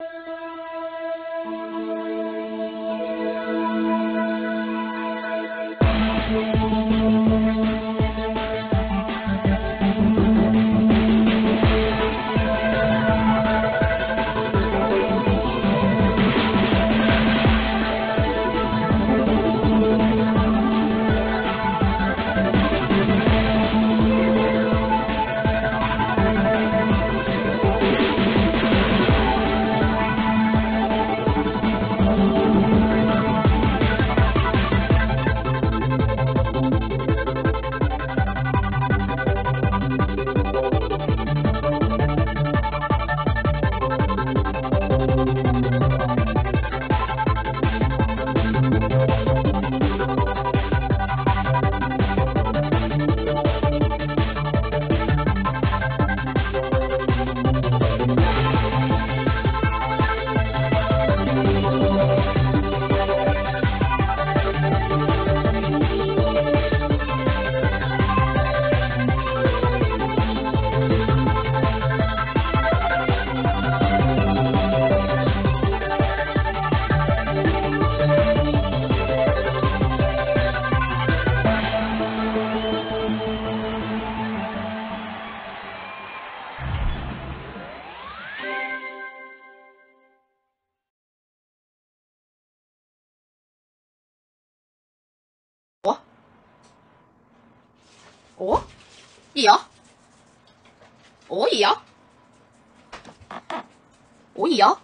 you お？いいよ。お？いいよ。お？いいよ。